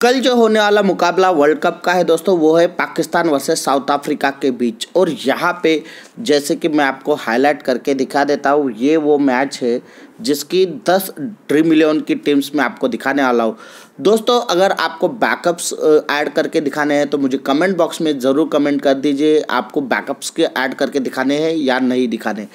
कल जो होने वाला मुकाबला वर्ल्ड कप का है दोस्तों, वो है पाकिस्तान वर्सेस साउथ अफ्रीका के बीच। और यहाँ पे जैसे कि मैं आपको हाईलाइट करके दिखा देता हूँ, ये वो मैच है जिसकी 10 ड्रीम इलेवन की टीम्स में आपको दिखाने वाला हूँ। दोस्तों, अगर आपको बैकअप्स ऐड करके दिखाने हैं तो मुझे कमेंट बॉक्स में ज़रूर कमेंट कर दीजिए, आपको बैकअप्स के ऐड करके दिखाने हैं या नहीं दिखाने।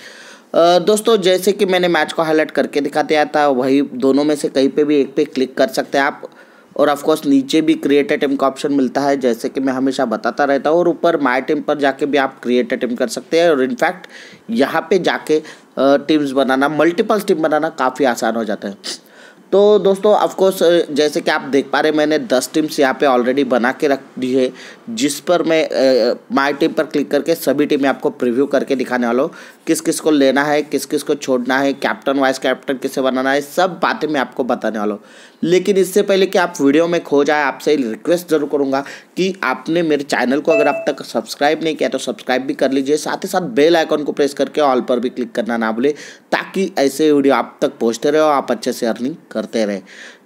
दोस्तों, जैसे कि मैंने मैच को हाईलाइट करके दिखा दिया था, वही दोनों में से कहीं पे भी एक पे क्लिक कर सकते हैं आप। और ऑफकोर्स नीचे भी क्रिएट टीम का ऑप्शन मिलता है, जैसे कि मैं हमेशा बताता रहता हूँ, और ऊपर माई टीम पर जाके भी आप क्रिएट टीम कर सकते हैं, और इनफैक्ट यहाँ पे जाके टीम्स बनाना मल्टीपल्स टीम बनाना काफ़ी आसान हो जाता है। तो दोस्तों ऑफकोर्स जैसे कि आप देख पा रहे मैंने दस टीम्स यहाँ पे ऑलरेडी बना के रख दी है, जिस पर मैं माई टीम पर क्लिक करके सभी टीमें आपको प्रीव्यू करके दिखाने वाला हूँ किस किस को लेना है किस किस को छोड़ना है कैप्टन वाइस कैप्टन किसे बनाना है, सब बातें मैं आपको बताने वाला हूँ। लेकिन इससे पहले कि आप वीडियो में खो जाए, आपसे रिक्वेस्ट ज़रूर करूँगा कि आपने मेरे चैनल को अगर आप तक सब्सक्राइब नहीं किया तो सब्सक्राइब भी कर लीजिए, साथ ही साथ बेल आइकॉन को प्रेस करके ऑल पर भी क्लिक करना ना भूले, ताकि ऐसे वीडियो आप तक पहुँचते रहे, आप अच्छे से अर्निंग करते रहे।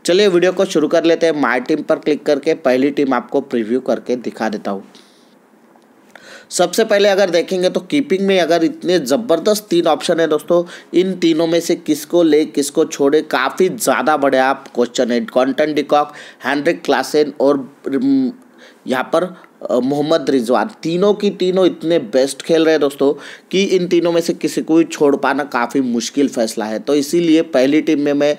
चलिए वीडियो को शुरू कर लेते हैं। माई टीम पर क्लिक करके पहली टीम आपको प्रिव्यू करके दिखा देता हूँ। सबसे पहले अगर देखेंगे तो कीपिंग में अगर इतने ज़बरदस्त तीन ऑप्शन है दोस्तों, इन तीनों में से किसको ले, किसको छोड़े, काफ़ी ज़्यादा बड़े आप क्वेश्चन है। कॉन्टन डिकॉक हैंड्रिक क्लासेन और यहाँ पर मोहम्मद रिजवान। तीनों की तीनों इतने बेस्ट खेल रहे हैं दोस्तों, कि इन तीनों में से किसी को भी छोड़ पाना काफ़ी मुश्किल फैसला है। तो इसीलिए पहली टीम में मैं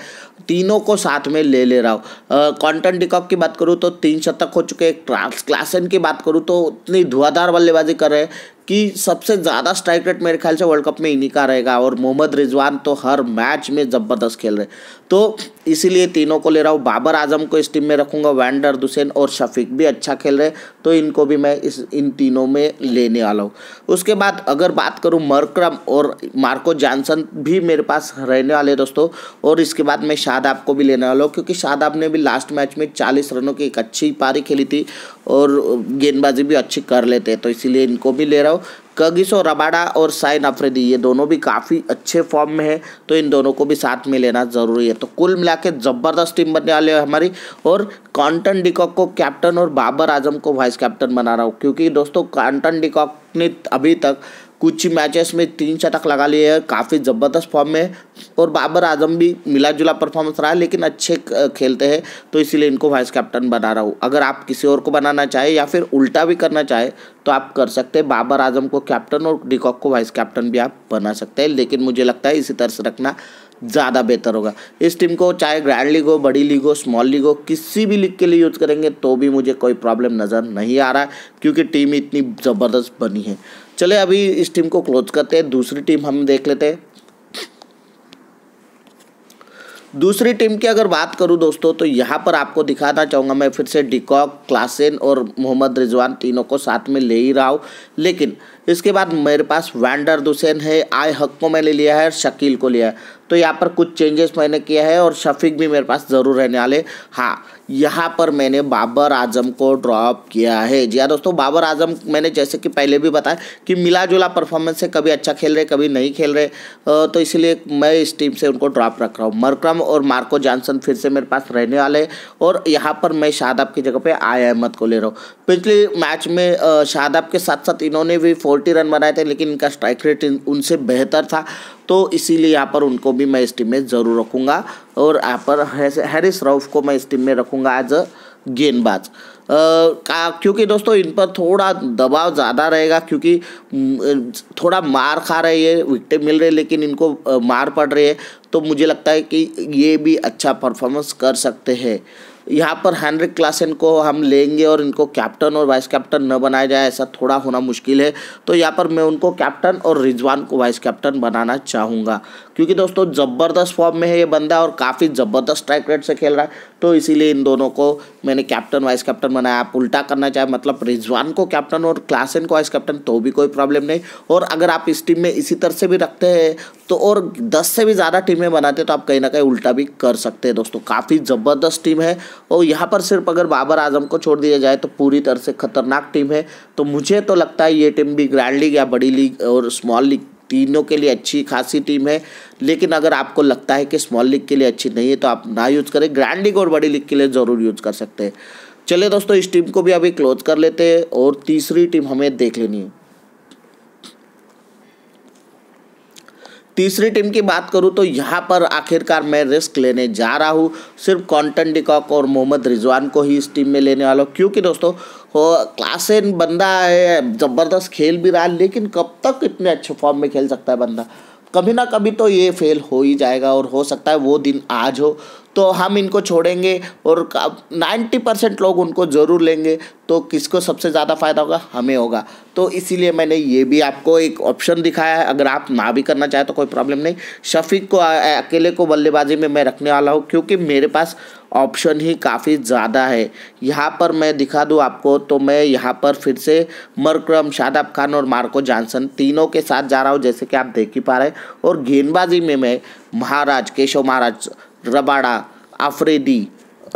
तीनों को साथ में ले ले रहा हूँ। कॉन्टन डिकॉक की बात करूँ तो तीन शतक हो चुके क्लास क्लासन की बात करूँ तो उतनी धुआंधार बल्लेबाजी कर रहे हैं कि सबसे ज़्यादा स्ट्राइक रेट मेरे ख्याल से वर्ल्ड कप में इन्हीं का रहेगा और मोहम्मद रिजवान तो हर मैच में ज़बरदस्त खेल रहे तो इसीलिए तीनों को ले रहा हूँ। बाबर आज़म को इस टीम में रखूँगा। वैंडर दुसैन और शफीक भी अच्छा खेल रहे तो इनको भी मैं इस, इन तीनों में लेने वाला हूँ। उसके बाद अगर बात करूँ मरक्रम और मार्को जॉनसन भी मेरे पास रहने वाले दोस्तों। और इसके बाद मैं शादाब को भी लेने वाला हूँ, क्योंकि शादाब ने भी लास्ट मैच में चालीस रनों की एक अच्छी पारी खेली थी और गेंदबाजी भी अच्छी कर लेते हैं तो इसीलिए इनको भी ले रहा हूँ। कगिसो रबाडा और साइन अफरीदी, ये दोनों भी काफ़ी अच्छे फॉर्म में है तो इन दोनों को भी साथ में लेना ज़रूरी है। तो कुल मिला के ज़बरदस्त टीम बनने वाले है हमारी, और कॉन्टन डिकॉक को कैप्टन और बाबर आज़म को वाइस कैप्टन बना रहा हूँ, क्योंकि दोस्तों कॉन्टन डिकॉक ने अभी तक कुछ ही मैचेस में तीन शतक लगा लिए हैं, काफ़ी ज़बरदस्त फॉर्म में। और बाबर आज़म भी मिला जुला परफॉर्मेंस रहा है लेकिन अच्छे खेलते हैं तो इसीलिए इनको वाइस कैप्टन बना रहा हूँ। अगर आप किसी और को बनाना चाहे या फिर उल्टा भी करना चाहे तो आप कर सकते हैं। बाबर आज़म को कैप्टन और डिकॉक को वाइस कैप्टन भी आप बना सकते हैं, लेकिन मुझे लगता है इसी तरह से रखना ज़्यादा बेहतर होगा। इस टीम को, चाहे ग्रैंड लीग हो, बड़ी लीग हो स्मॉल लीग हो, किसी भी लीग के लिए यूज़ करेंगे तो भी मुझे कोई प्रॉब्लम नज़र नहीं आ रहा है क्योंकि टीम इतनी ज़बरदस्त बनी है। चले, अभी इस टीम को क्लोज करते हैं, दूसरी टीम हम देख लेते हैं। दूसरी टीम की अगर बात करूँ दोस्तों तो यहाँ पर आपको दिखाना चाहूँगा मैं फिर से डिकॉक, क्लासेन और मोहम्मद रिजवान तीनों को साथ में ले ही रहा हूँ। लेकिन इसके बाद मेरे पास वैंडर दुसैन है, आय हक को मैंने लिया है और शकील को लिया है। तो यहाँ पर कुछ चेंजेस मैंने किया है और शफीक भी मेरे पास ज़रूर रहने वाले हाँ। यहाँ पर मैंने बाबर आज़म को ड्रॉप किया है। जी हाँ दोस्तों, बाबर आज़म मैंने जैसे कि पहले भी बताया कि मिला जुला परफॉर्मेंस है कभी अच्छा खेल रहे, कभी नहीं खेल रहे। तो इसलिए मैं इस टीम से उनको ड्रॉप रख रहा हूँ। मरक्रम और मार्को जॉनसन फिर से मेरे पास रहने वाले और यहाँ पर मैं शादाब की जगह पर आय अहमद को ले रहा हूँ। पिछले मैच में शादाब के साथ साथ इन्होंने भी फोर्टी रन बनाए थे, लेकिन इनका स्ट्राइक रेट उनसे बेहतर था। तो इसीलिए यहाँ पर उनको भी मैं इस टीम में ज़रूर रखूँगा और यहाँ पर हैरिस रऊफ को मैं इस टीम में रखूँगा एज अ गेंदबाज का, क्योंकि दोस्तों इन पर थोड़ा दबाव ज़्यादा रहेगा क्योंकि थोड़ा मार खा रहे हैं विकटें मिल रहे लेकिन इनको मार पड़ रही है। तो मुझे लगता है कि ये भी अच्छा परफॉर्मेंस कर सकते हैं। यहाँ पर हैंड्रिक क्लासन को हम लेंगे और इनको कैप्टन और वाइस कैप्टन न बनाया जाए, ऐसा थोड़ा होना मुश्किल है। तो यहाँ पर मैं उनको कैप्टन और रिजवान को वाइस कैप्टन बनाना चाहूँगा। क्योंकि दोस्तों, ज़बरदस्त फॉर्म में है ये बंदा और काफ़ी ज़बरदस्त स्ट्राइक रेट से खेल रहा है। तो इसीलिए इन दोनों को मैंने कैप्टन वाइस कैप्टन बनाया। आप उल्टा करना चाहे मतलब रिजवान को कैप्टन और क्लासन को वाइस कैप्टन तो भी कोई प्रॉब्लम नहीं। और अगर आप इस टीम में इसी तरह से भी रखते हैं तो और दस से भी ज़्यादा टीमें बनाते तो आप कहीं ना कहीं उल्टा भी कर सकते हैं। दोस्तों, काफ़ी ज़बरदस्त टीम है और यहाँ पर सिर्फ़ अगर बाबर आज़म को छोड़ दिया जाए तो पूरी तरह से खतरनाक टीम है। तो मुझे तो लगता है ये टीम भी ग्रैंड लीग या बड़ी लीग और स्मॉल लीग तीनों के लिए अच्छी खासी टीम है। लेकिन अगर आपको लगता है कि स्मॉल लीग के लिए अच्छी नहीं है तो आप ना यूज़ करें। ग्रैंड लीग और बड़ी लीग के लिए ज़रूर यूज़ कर सकते हैं। चलिए दोस्तों, इस टीम को भी अभी क्लोज कर लेते हैं और तीसरी टीम हमें देख लेनी है। तीसरी टीम की बात करूँ तो यहाँ पर आखिरकार मैं रिस्क लेने जा रहा हूँ। सिर्फ़ कॉन्टन डिकॉक और मोहम्मद रिजवान को ही इस टीम में लेने वाला क्योंकि दोस्तों क्लास एन बंदा है, ज़बरदस्त खेल भी रहा है लेकिन कब तक इतने अच्छे फॉर्म में खेल सकता है बंदा? कभी ना कभी तो ये फेल हो ही जाएगा और हो सकता है वो दिन आज हो। तो हम इनको छोड़ेंगे और नाइन्टी परसेंट लोग उनको ज़रूर लेंगे। तो किसको सबसे ज़्यादा फ़ायदा होगा? हमें होगा। तो इसीलिए मैंने ये भी आपको एक ऑप्शन दिखाया है। अगर आप ना भी करना चाहें तो कोई प्रॉब्लम नहीं। शफीक को अकेले को बल्लेबाजी में मैं रखने वाला हूँ, क्योंकि मेरे पास ऑप्शन ही काफ़ी ज़्यादा है। यहाँ पर मैं दिखा दूँ आपको तो मैं यहाँ पर फिर से मरक्रम, शादाब खान और मार्को जॉनसन तीनों के साथ जा रहा हूँ, जैसे कि आप देख ही पा रहे हैं। और गेंदबाजी में मैं महाराज, केशव महाराज रबाड़ा, आफरेदी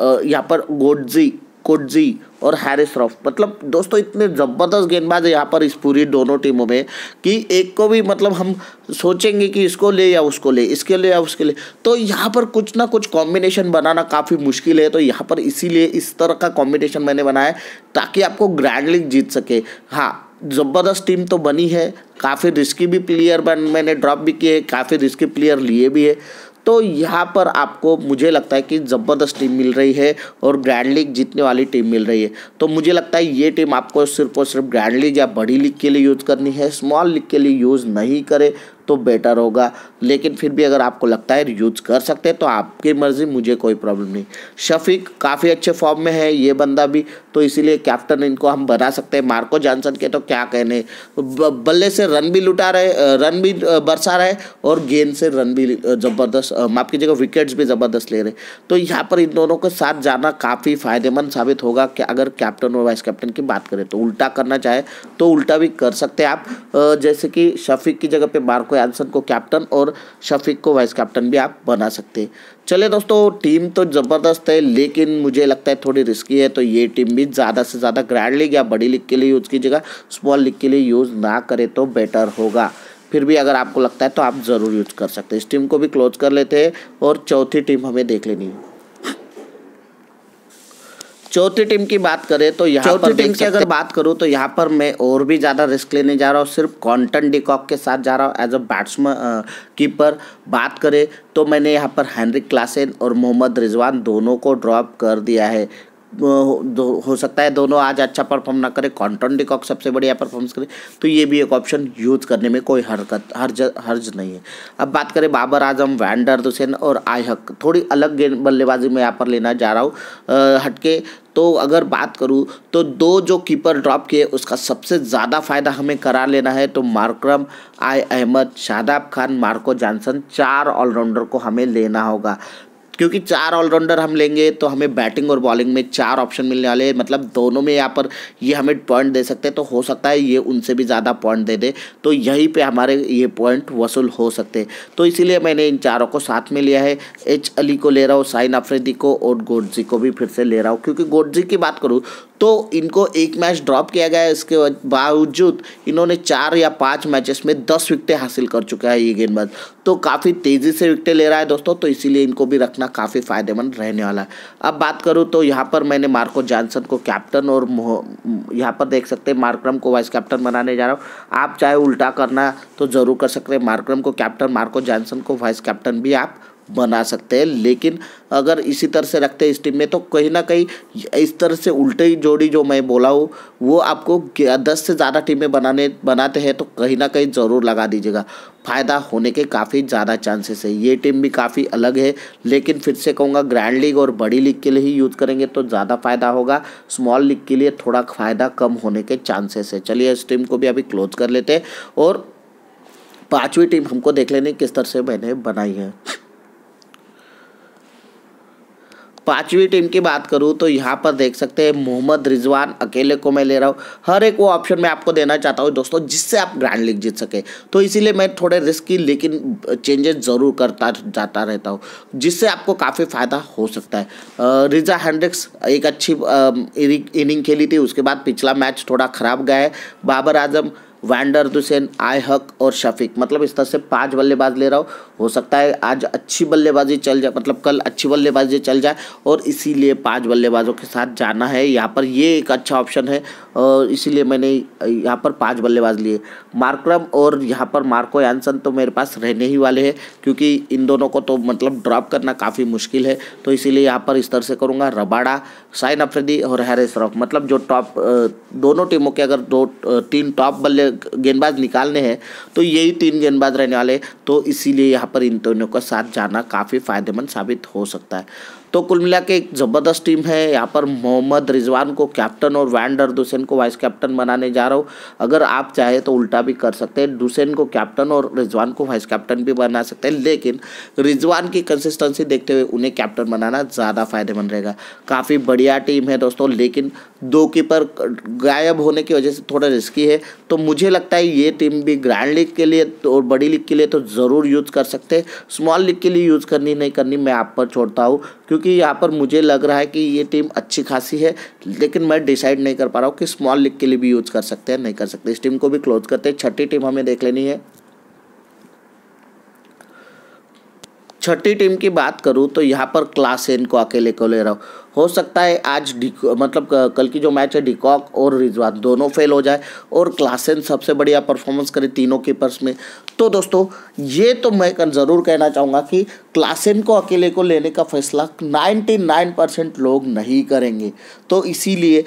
यहाँ पर गोडजी कोटजी और हैरिस रॉफ मतलब दोस्तों, इतने ज़बरदस्त गेंदबाज है यहाँ पर इस पूरी दोनों टीमों में कि एक को भी मतलब हम सोचेंगे कि इसको ले या उसको ले, इसके ले या उसके ले तो यहाँ पर कुछ ना कुछ कॉम्बिनेशन बनाना काफ़ी मुश्किल है तो यहाँ पर इसीलिए इस तरह का कॉम्बिनेशन मैंने बनाया ताकि आपको ग्रैंड लीग जीत सके। हाँ ज़बरदस्त टीम तो बनी है, काफ़ी रिस्की भी प्लेयर बन, मैंने ड्रॉप भी किए काफ़ी रिस्की प्लेयर लिए भी है। तो यहाँ पर आपको मुझे लगता है कि ज़बरदस्त टीम मिल रही है और ग्रैंड लीग जीतने वाली टीम मिल रही है। तो मुझे लगता है ये टीम आपको सिर्फ़ और सिर्फ़ ग्रैंड लीग या बड़ी लीग के लिए यूज़ करनी है, स्मॉल लीग के लिए यूज़ नहीं करे। तो बेटर होगा। लेकिन फिर भी अगर आपको लगता है यूज़ कर सकते हैं तो आपकी मर्ज़ी, मुझे कोई प्रॉब्लम नहीं। शफीक काफ़ी अच्छे फॉर्म में है, ये बंदा भी तो इसीलिए कैप्टन इनको हम बना सकते हैं। मार्को जॉनसन के तो क्या कहने। बल्ले से रन भी लुटा रहे रन भी बरसा रहे, और गेंद से रन भी ज़बरदस्त माफ़ कीजिएगा विकेट्स भी ज़बरदस्त ले रहे। तो यहाँ पर इन दोनों के साथ जाना काफ़ी फ़ायदेमंद साबित होगा कि अगर कैप्टन और वाइस कैप्टन की बात करें तो उल्टा करना चाहे तो उल्टा भी कर सकते हैं आप। जैसे कि शफीक की जगह पर मार्को को एल्सन को कैप्टन और शफीक को वाइस कैप्टन भी आप बना सकते हैं। चले दोस्तों टीम तो ज़बरदस्त है, लेकिन मुझे लगता है थोड़ी रिस्की है तो ये टीम भी ज़्यादा से ज़्यादा ग्रैंड लीग या बड़ी लीग के लिए यूज़ कीजिएगा। स्मॉल लीग के लिए यूज़ ना करे तो बेटर होगा। फिर भी अगर आपको लगता है तो आप ज़रूर यूज़ कर सकते हैं। इस टीम को भी क्लोज कर लेते हैं और चौथी टीम हमें देख लेनी है। चौथी टीम की बात करें तो यहाँ पर टीम की अगर बात करूँ तो यहाँ पर मैं और भी ज़्यादा रिस्क लेने जा रहा हूँ सिर्फ़ कॉन्टन डिकॉक के साथ जा रहा हूँ एज अ बैट्समैन कीपर बात करें तो मैंने यहाँ पर हैंनरिक क्लासेन और मोहम्मद रिजवान दोनों को ड्रॉप कर दिया है। हो सकता है दोनों आज अच्छा परफॉर्म ना करे कॉन्टन डिकॉक सबसे बढ़िया परफॉर्मेंस करे तो ये भी एक ऑप्शन यूज़ करने में कोई हरकत हर्ज हर्ज नहीं है। अब बात करें बाबर आज़म वैंडर हुसैन और आयहक, थोड़ी अलग गेंद बल्लेबाजी में यहाँ पर लेना जा रहा हूँ हटके। तो अगर बात करूँ तो दो जो कीपर ड्रॉप किए, उसका सबसे ज़्यादा फ़ायदा हमें करा लेना है तो मार्क्रम आई अहमद, शादाब खान, मार्को जॉनसन, चार ऑलराउंडर को हमें लेना होगा। क्योंकि चार ऑलराउंडर हम लेंगे तो हमें बैटिंग और बॉलिंग में चार ऑप्शन मिलने वाले हैं। मतलब दोनों में यहाँ पर ये हमें पॉइंट दे सकते हैं तो हो सकता है ये उनसे भी ज़्यादा पॉइंट दे दे। तो यहीं पे हमारे ये पॉइंट वसूल हो सकते हैं। तो इसीलिए मैंने इन चारों को साथ में लिया है। एच अली को ले रहा हूँ साइन अफ्रेदी को और गोडजी को भी फिर से ले रहा हूँ। क्योंकि गोडजी की बात करूँ तो इनको एक मैच ड्रॉप किया गया है इसके बावजूद इन्होंने चार या पाँच मैचेस में दस विकटें हासिल कर चुका है ये गेंदबाज तो काफ़ी तेज़ी से विकटें ले रहा है दोस्तों तो इसीलिए इनको भी रखना काफ़ी फ़ायदेमंद रहने वाला है। अब बात करूँ तो यहाँ पर मैंने मार्को जॉनसन को कैप्टन और यहाँ पर देख सकते हैं, मार्क्रम को वाइस कैप्टन बनाने जा रहा हूँ। आप चाहे उल्टा करना तो ज़रूर कर सकते हैं, मार्क्रम को कैप्टन मार्को जॉनसन को वाइस कैप्टन भी आप बना सकते हैं, लेकिन अगर इसी तरह से रखते हैं इस टीम में तो कहीं ना कहीं इस तरह से उल्टी जोड़ी जो मैं बोला हूँ, वो आपको दस से ज़्यादा टीमें बनाने, बनाते हैं तो कहीं ना कहीं ज़रूर लगा दीजिएगा। फ़ायदा होने के काफ़ी ज़्यादा चांसेस है। ये टीम भी काफ़ी अलग है, लेकिन फिर से कहूँगा ग्रैंड लीग और बड़ी लीग के लिए ही यूज़ करेंगे तो ज़्यादा फ़ायदा होगा। स्मॉल लीग के लिए थोड़ा फ़ायदा कम होने के चांसेस है। चलिए, इस टीम को भी अभी क्लोज कर लेते हैं और पाँचवीं टीम हमको देख लेने किस तरह से मैंने बनाई है। पाँचवीं टीम की बात करूँ तो यहाँ पर देख सकते हैं मोहम्मद रिजवान अकेले को मैं ले रहा हूँ। हर एक वो ऑप्शन मैं आपको देना चाहता हूँ दोस्तों, जिससे आप ग्रैंड लीग जीत सके। तो इसीलिए मैं थोड़े रिस्की लेकिन चेंजेस ज़रूर करता जाता रहता हूँ, जिससे आपको काफ़ी फ़ायदा हो सकता है। रिजा हैंड्रिक्स एक अच्छी इनिंग खेली थी, उसके बाद पिछला मैच थोड़ा ख़राब गया है। Babar Azam van der Dussen आय हक और शफीक। मतलब इस तरह से पाँच बल्लेबाज ले रहा हूँ। हो सकता है आज अच्छी बल्लेबाजी चल जाए मतलब कल अच्छी बल्लेबाजी चल जाए और इसीलिए पाँच बल्लेबाजों के साथ जाना है। यहाँ पर ये एक अच्छा ऑप्शन है और इसीलिए मैंने यहाँ पर पाँच बल्लेबाज लिए। मार्क्रम और यहाँ पर मार्को यानसन तो मेरे पास रहने ही वाले हैं, क्योंकि इन दोनों को तो मतलब ड्रॉप करना काफ़ी मुश्किल है। तो इसीलिए यहाँ पर इस तरह से करूँगा। रबाड़ा साइन अफरीदी और हैरिस रॉफ। मतलब जो टॉप दोनों टीमों के अगर दो तीन टॉप बल्ले गेंदबाज निकालने हैं तो यही तीन गेंदबाज रहने वाले तो इसीलिए यहाँ पर इन दोनों का साथ जाना काफ़ी फ़ायदेमंद साबित हो सकता है। तो कुल मिला के एक ज़बरदस्त टीम है। यहाँ पर मोहम्मद रिजवान को कैप्टन और वैंडर दुसैन को वाइस कैप्टन बनाने जा रहा हूँ। अगर आप चाहे तो उल्टा भी कर सकते हैं। दुसैन को कैप्टन और रिजवान को वाइस कैप्टन भी बना सकते हैं। लेकिन रिजवान की कंसिस्टेंसी देखते हुए उन्हें कैप्टन बनाना ज़्यादा फ़ायदेमंद रहेगा। काफ़ी बढ़िया टीम है दोस्तों, लेकिन दो कीपर गायब होने की वजह से थोड़ा रिस्की है। तो मुझे लगता है ये टीम भी ग्रैंड लीग के लिए और बड़ी लीग के लिए तो ज़रूर यूज़ कर सकते हैं। स्मॉल लीग के लिए यूज़ करनी नहीं करनी मैं आप पर छोड़ता हूँ। क्योंकि यहाँ पर मुझे लग रहा है कि ये टीम अच्छी खासी है, लेकिन मैं डिसाइड नहीं कर पा रहा हूँ कि स्मॉल लीग के लिए भी यूज़ कर सकते हैं, नहीं कर सकते। इस टीम को भी क्लोज करते हैं। छठी टीम हमें देख लेनी है। छठी टीम की बात करूँ तो यहाँ पर क्लास एन को अकेले को ले रहा हूँ? हो सकता है आज मतलब कल की जो मैच है, डिकॉक और रिजवान दोनों फेल हो जाए और क्लासन सबसे बढ़िया परफॉर्मेंस करे तीनों कीपर्स में। तो दोस्तों, ये तो मैं ज़रूर कहना चाहूँगा कि क्लासन को अकेले को लेने का फैसला 99 परसेंट लोग नहीं करेंगे। तो इसीलिए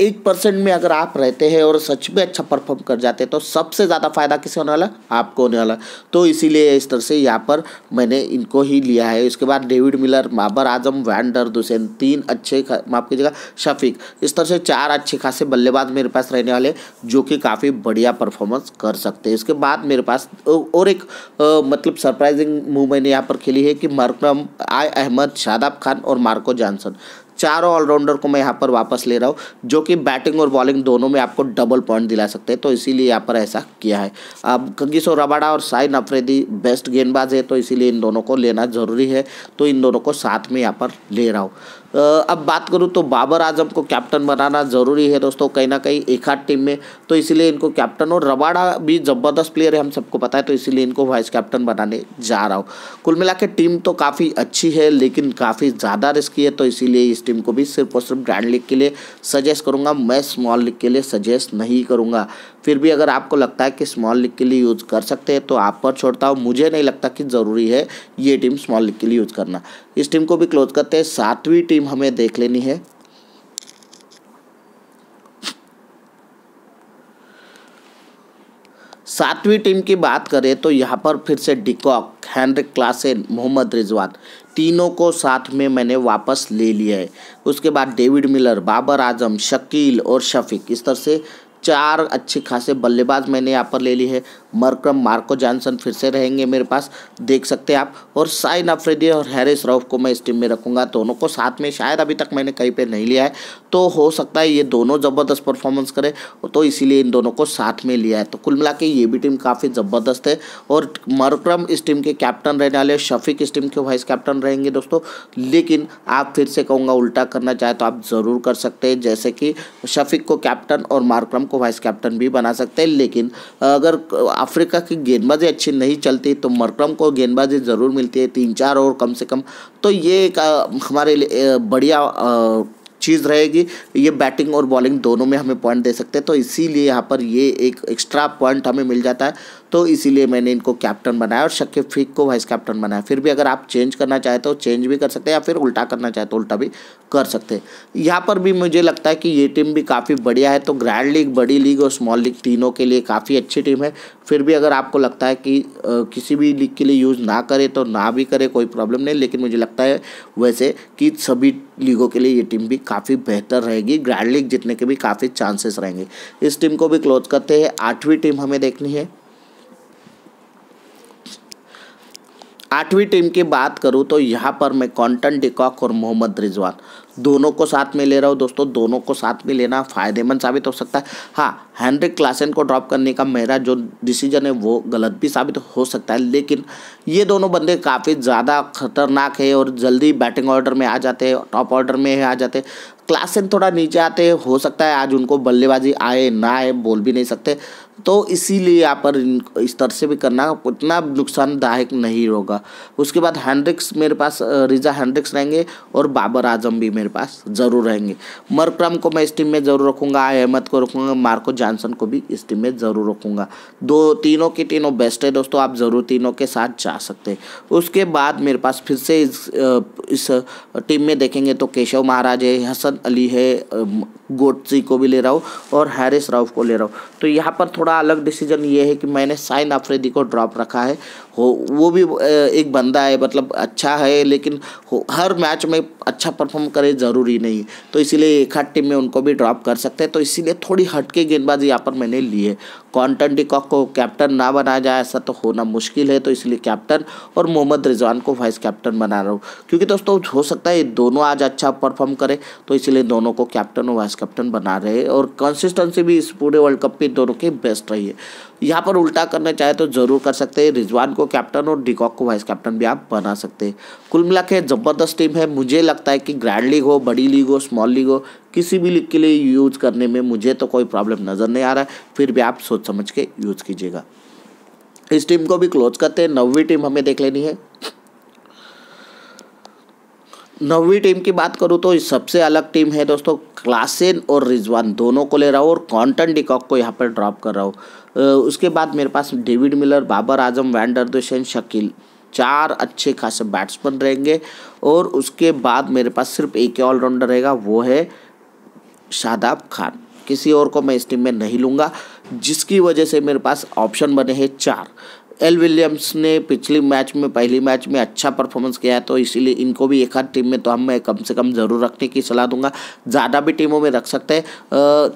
एक परसेंट में अगर आप रहते हैं और सच में अच्छा परफॉर्म कर जाते हैं तो सबसे ज़्यादा फ़ायदा किसे होने वाला? आपको होने वाला। तो इसीलिए इस तरह से यहाँ पर मैंने इनको ही लिया है। उसके बाद David Miller Babar Azam van der Dussen, तीन अच्छे माफ़ कीजिएगा, शफीक। इस तरह से चार अच्छे खासे बल्लेबाज मेरे पास रहने वाले जो कि काफ़ी बढ़िया परफॉर्मेंस कर सकते हैं। इसके बाद मेरे पास और एक मतलब सरप्राइजिंग मूव मैंने यहाँ पर खेली है कि मरकम, आय अहमद, शादाब खान और मार्को जॉनसन। चारों ऑलराउंडर को मैं यहाँ पर वापस ले रहा हूँ, जो कि बैटिंग और बॉलिंग दोनों में आपको डबल पॉइंट दिला सकते हैं तो इसीलिए यहाँ पर ऐसा किया है। अब कंगिसो रबाडा और साइन अफरीदी बेस्ट गेंदबाज है तो इसीलिए इन दोनों को लेना ज़रूरी है तो इन दोनों को साथ में यहाँ पर ले रहा हूँ। अब बात करूँ तो बाबर आज़म को कैप्टन बनाना ज़रूरी है दोस्तों, कहीं ना कहीं एक हाथ टीम में तो इसीलिए इनको कैप्टन और रबाड़ा भी ज़बरदस्त प्लेयर है, हम सबको पता है तो इसीलिए इनको वाइस कैप्टन बनाने जा रहा हूँ। कुल मिला के टीम तो काफ़ी अच्छी है, लेकिन काफ़ी ज़्यादा रिस्की है तो इसीलिए इस टीम को भी सिर्फ़ और सिर्फ़ ग्रैंड लीग के लिए सजेस्ट करूँगा, मैं स्मॉल लीग के लिए सजेस्ट नहीं करूँगा। फिर भी अगर आपको लगता है कि स्मॉल लीग के लिए यूज़ कर सकते हैं तो आप पर छोड़ता हूँ। मुझे नहीं लगता कि ज़रूरी है ये टीम स्मॉल लीग के लिए यूज़ करना। इस टीम को भी क्लोज करते हैं। सातवीं टीम हमें देख लेनी है। सातवीं टीम की बात करें तो यहाँ पर फिर से de Kock, Heinrich Klaasen Mohammad Rizwan, तीनों को साथ में मैंने वापस ले लिया है। उसके बाद डेविड मिलर, बाबर आज़म, शकील और शफीक, इस तरह से चार अच्छे खासे बल्लेबाज मैंने यहाँ पर ले ली है। मरक्रम मार्को जॉनसन फिर से रहेंगे मेरे पास, देख सकते हैं आप। और साइन अफरीदी और हैरिस रऊफ को मैं इस टीम में रखूँगा। दोनों को साथ में शायद अभी तक मैंने कहीं पे नहीं लिया है। तो हो सकता है ये दोनों ज़बरदस्त परफॉर्मेंस करें तो इसीलिए इन दोनों को साथ में लिया है। तो कुल मिला ये भी टीम काफ़ी ज़बरदस्त है और मरक्रम इस टीम के कैप्टन रहने वाले शफीक इस टीम के वाइस कैप्टन रहेंगे दोस्तों। लेकिन आप फिर से कहूँगा उल्टा करना चाहे तो आप ज़रूर कर सकते हैं। जैसे कि शफीक को कैप्टन और मार्क्रम को वाइस कैप्टन भी बना सकते हैं। लेकिन अगर अफ्रीका की गेंदबाजी अच्छी नहीं चलती तो मरक्रम को गेंदबाजी ज़रूर मिलती है। तीन चार ओवर कम से कम। तो ये एक हमारे लिए बढ़िया चीज़ रहेगी। ये बैटिंग और बॉलिंग दोनों में हमें पॉइंट दे सकते हैं। तो इसीलिए यहाँ पर ये एक एक्स्ट्रा पॉइंट हमें मिल जाता है। तो इसीलिए मैंने इनको कैप्टन बनाया और शक्के फीक को वाइस कैप्टन बनाया। फिर भी अगर आप चेंज करना चाहे तो चेंज भी कर सकते हैं या फिर उल्टा करना चाहे तो उल्टा भी कर सकते हैं। यहाँ पर भी मुझे लगता है कि ये टीम भी काफ़ी बढ़िया है। तो ग्रैंड लीग बड़ी लीग और स्मॉल लीग तीनों के लिए काफ़ी अच्छी टीम है। फिर भी अगर आपको लगता है कि किसी भी लीग के लिए यूज़ ना करे तो ना भी करे, कोई प्रॉब्लम नहीं। लेकिन मुझे लगता है वैसे कि सभी लीगों के लिए ये टीम भी काफ़ी बेहतर रहेगी। ग्रैंड लीग जीतने के भी काफ़ी चांसेस रहेंगे। इस टीम को भी क्लोज करते हैं। आठवीं टीम हमें देखनी है। आठवीं टीम की बात करूँ तो यहाँ पर मैं कॉन्टन डिकॉक और मोहम्मद रिजवान दोनों को साथ में ले रहा हूँ। दोस्तों, दोनों को साथ में लेना फ़ायदेमंद साबित हो सकता है। हाँ हैंनरिक क्लासन को ड्रॉप करने का मेरा जो डिसीज़न है, वो गलत भी साबित हो सकता है। लेकिन ये दोनों बंदे काफ़ी ज़्यादा खतरनाक है और जल्दी बैटिंग ऑर्डर में आ जाते हैं, टॉप ऑर्डर में आ जाते क्लासन थोड़ा नीचे आते हो सकता है आज उनको बल्लेबाजी आए, ना आए, बोल भी नहीं सकते। तो इसीलिए यहाँ पर इस तरह से भी करना उतना नुकसानदायक नहीं होगा। उसके बाद हैंड्रिक्स मेरे पास रिजा हैंड्रिक्स रहेंगे और बाबर आज़म भी मेरे पास ज़रूर रहेंगे। मरक्रम को मैं इस टीम में ज़रूर रखूँगा, अहमद को रखूँगा, मार्को जॉनसन को भी इस टीम में ज़रूर रखूँगा। दो, तीनों के तीनों बेस्ट है दोस्तों, आप ज़रूर तीनों के साथ जा सकते हैं। उसके बाद मेरे पास फिर से इस इस टीम में देखेंगे तो केशव महाराज है, हसन अली है गोटसी को भी ले रहा हूँ और हैरिस राउफ को ले रहा हूँ। तो यहाँ पर थोड़ा अलग डिसीज़न ये है कि मैंने साइन अफ्रेदी को ड्रॉप रखा है। हो, वो भी एक बंदा है मतलब अच्छा है, लेकिन हर मैच में अच्छा परफॉर्म करे ज़रूरी नहीं तो इसीलिए एक हाथ टीम में उनको भी ड्रॉप कर सकते हैं। तो इसीलिए थोड़ी हटके गेंदबाजी यहाँ पर मैंने ली है। कॉन्टन डिकॉक को कैप्टन ना बनाया जाए, ऐसा तो होना मुश्किल है तो इसलिए कैप्टन और मोहम्मद रिजवान को वाइस कैप्टन बना रहा हूँ। क्योंकि दोस्तों, हो सकता है दोनों आज अच्छा परफॉर्म करे तो इसलिए दोनों को कैप्टन और वाइस कैप्टन बना रहे और कंसिस्टेंसी भी इस पूरे वर्ल्ड कप में दोनों की बेस्ट रही है। यहाँ पर उल्टा करना चाहे तो ज़रूर कर सकते हैं, रिजवान को कैप्टन और डिकॉक को वाइस कैप्टन भी आप बना सकते हैं। कुल मिला के ज़बरदस्त टीम है, मुझे लगता है कि ग्रैंड लीग हो, बड़ी लीग हो, स्मॉल लीग हो किसी भी लीग के लिए यूज़ करने में मुझे तो कोई प्रॉब्लम नज़र नहीं आ रहा है। फिर भी आप सोच समझ के यूज़ कीजिएगा। इस टीम को भी क्लोज करते हैं। नौवीं टीम हमें देख लेनी है। नौवीं टीम की बात करूँ तो सबसे अलग टीम है दोस्तों। क्लासेन और रिजवान दोनों को ले रहा हूँ और कॉन्टन डिकॉक को यहाँ पर ड्रॉप कर रहा हूँ। उसके बाद मेरे पास David Miller Babar Azam van der Dussen Shakeel चार अच्छे खासे बैट्समैन रहेंगे और उसके बाद मेरे पास सिर्फ़ एक ही ऑलराउंडर रहेगा। वो है शादाब खान। किसी और को मैं इस टीम में नहीं लूँगा, जिसकी वजह से मेरे पास ऑप्शन बने हैं चार। एल विलियम्स ने पिछली मैच में, पहली मैच में अच्छा परफॉर्मेंस किया है तो इसीलिए इनको भी एक आध टीम में तो हम मैं कम से कम ज़रूर रखने की सलाह दूँगा। ज़्यादा भी टीमों में रख सकते हैं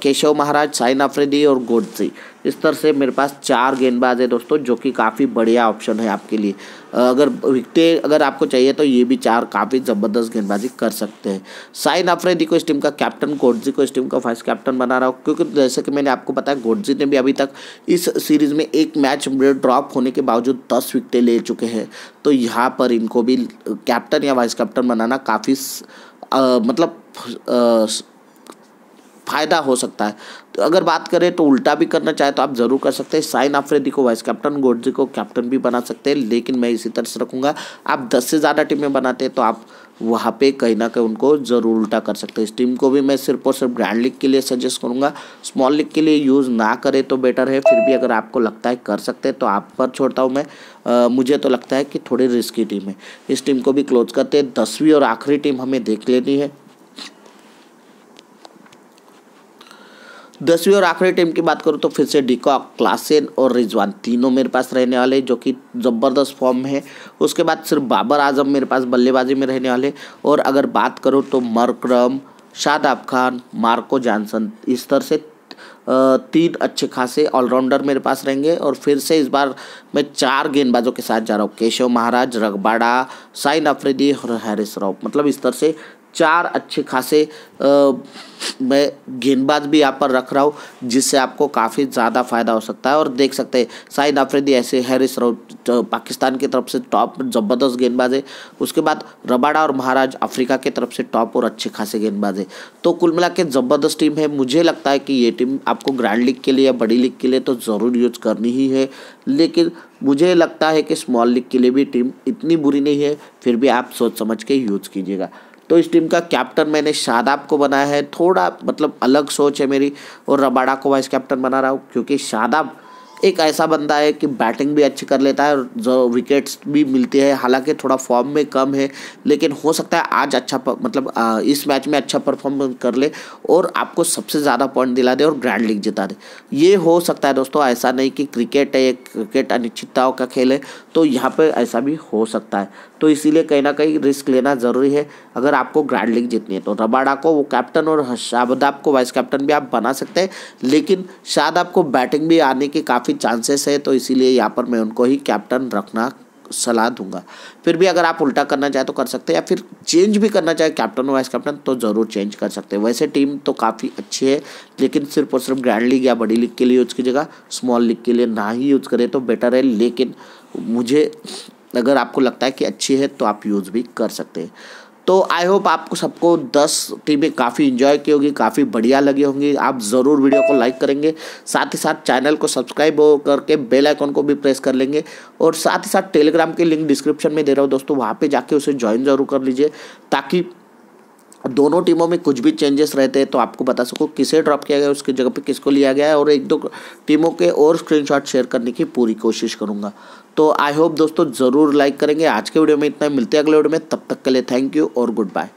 केशव महाराज, साइन अफ्रेदी और गोडसी। इस तरह से मेरे पास चार गेंदबाज है दोस्तों जो कि काफ़ी बढ़िया ऑप्शन है आपके लिए। अगर विकटे अगर आपको चाहिए तो ये भी चार काफ़ी ज़बरदस्त गेंदबाजी कर सकते हैं। साइन अफरीदी को इस टीम का कैप्टन गोडजी को इस टीम का वाइस कैप्टन बना रहा हूँ क्योंकि जैसे कि मैंने आपको बताया गोडजी ने भी अभी तक इस सीरीज़ में एक मैच ड्रॉप होने के बावजूद दस विकटें ले चुके हैं। तो यहाँ पर इनको भी कैप्टन या वाइस कैप्टन बनाना काफ़ी मतलब आ, फ़ायदा हो सकता है। तो अगर बात करें तो उल्टा भी करना चाहे तो आप ज़रूर कर सकते हैं। साइन आफरेदी को वाइस कैप्टन गोडजी को कैप्टन भी बना सकते हैं। लेकिन मैं इसी तरह से रखूँगा आप दस से ज़्यादा टीमें बनाते हैं तो आप वहाँ पे कहीं ना कहीं उनको ज़रूर उल्टा कर सकते हैं। इस टीम को भी मैं सिर्फ़ और सिर्फ़ ग्रैंड लीग के लिए सजेस्ट करूँगा। स्मॉल लीग के लिए यूज़ ना करें तो बेटर है। फिर भी अगर आपको लगता है कर सकते हैं तो आप पर छोड़ता हूँ मैं। आ, मुझे तो लगता है कि थोड़ी रिस्की टीम है। इस टीम को भी क्लोज करते हैं। दसवीं और आखिरी टीम हमें देख लेनी है। दसवीं और आखिरी टीम की बात करूँ तो फिर से डिकॉक क्लासेन और रिजवान तीनों मेरे पास रहने वाले जो कि ज़बरदस्त फॉर्म में है। उसके बाद सिर्फ़ बाबर आज़म मेरे पास बल्लेबाजी में रहने वाले। और अगर बात करूँ तो Markram, Shadab Khan, Marco Jansen, इस तरह से तीन अच्छे खासे ऑलराउंडर मेरे पास रहेंगे। और फिर से इस बार मैं चार गेंदबाजों के साथ जा रहा हूँ। केशव महाराज, रगबाड़ा, साइन अफरीदी और हैरिस राव मतलब इस तरह से चार अच्छे खासे मैं गेंदबाज भी यहाँ पर रख रहा हूँ, जिससे आपको काफ़ी ज़्यादा फ़ायदा हो सकता है। और देख सकते हैं, साइद आफरीदी ऐसे हैरिस पाकिस्तान की तरफ़ से टॉप ज़बरदस्त गेंदबाज है। उसके बाद रबाडा और महाराज अफ्रीका की तरफ़ से टॉप और अच्छे खासे गेंदबाज है। तो कुल मिला के ज़बरदस्त टीम है। मुझे लगता है कि ये टीम आपको ग्रैंड लीग के लिए या बड़ी लीग के लिए तो ज़रूर यूज़ करनी ही है। लेकिन मुझे लगता है कि स्मॉल लीग के लिए भी टीम इतनी बुरी नहीं है, फिर भी आप सोच समझ के यूज़ कीजिएगा। तो इस टीम का कैप्टन मैंने शादाब को बनाया है। थोड़ा मतलब अलग सोच है मेरी और रबाड़ा को वाइस कैप्टन बना रहा हूँ, क्योंकि शादाब एक ऐसा बंदा है कि बैटिंग भी अच्छी कर लेता है और जो विकेट्स भी मिलती है हालाँकि थोड़ा फॉर्म में कम है लेकिन हो सकता है आज अच्छा मतलब आ, इस मैच में अच्छा परफॉर्म कर ले और आपको सबसे ज़्यादा पॉइंट दिला दे और ग्रैंड लीग जिता दे। ये हो सकता है दोस्तों ऐसा नहीं कि क्रिकेट है एक क्रिकेट अनिश्चितताओं का खेल है तो यहाँ पर ऐसा भी हो सकता है। तो इसीलिए कहीं ना कहीं रिस्क लेना ज़रूरी है अगर आपको ग्रैंड लीग जीतनी है तो। रबाडा को वो कैप्टन और शाहबदाब को वाइस कैप्टन भी आप बना सकते हैं लेकिन शाहदाब को बैटिंग भी आने की काफ़ी चांसेस है तो इसीलिए यहाँ पर मैं उनको ही कैप्टन रखना सलाह दूँगा। फिर भी अगर आप उल्टा करना चाहे तो कर सकते हैं, या फिर चेंज भी करना चाहे कैप्टन वाइस कैप्टन तो ज़रूर चेंज कर सकते हैं। वैसे टीम तो काफ़ी अच्छी है, लेकिन सिर्फ़ और सिर्फ़ ग्रैंड लीग या बड़ी लीग के लिए यूज़ कीजिएगा। स्मॉल लीग के लिए ना ही यूज़ करें तो बेटर है, लेकिन मुझे, अगर आपको लगता है कि अच्छी है तो आप यूज़ भी कर सकते हैं। तो आई होप आपको सबको दस टीमें काफ़ी इन्जॉय की होगी, काफ़ी बढ़िया लगी होंगी। आप ज़रूर वीडियो को लाइक करेंगे, साथ ही साथ चैनल को सब्सक्राइब करके बेल आइकन को भी प्रेस कर लेंगे और साथ ही साथ टेलीग्राम की लिंक डिस्क्रिप्शन में दे रहा हूँ दोस्तों, वहाँ पे जाके उसे ज्वाइन ज़रूर कर लीजिए ताकि दोनों टीमों में कुछ भी चेंजेस रहते हैं तो आपको बता सको किसे ड्रॉप किया गया, उसकी जगह पे किसको लिया गया है और एक दो टीमों के और स्क्रीनशॉट शेयर करने की पूरी कोशिश करूँगा। तो आई होप दोस्तों ज़रूर लाइक करेंगे। आज के वीडियो में इतना मिलते हैं अगले वीडियो में। तब तक के लिए थैंक यू और गुड बाय